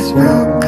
is wrong.